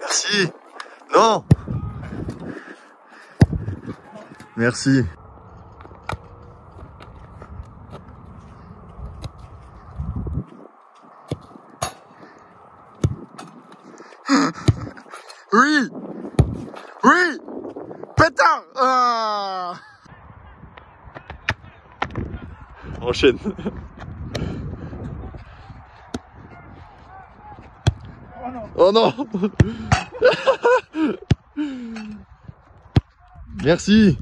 Merci. Non. Merci. Oui. Oui. Pétard. Ah. Enchaîne. Oh non Merci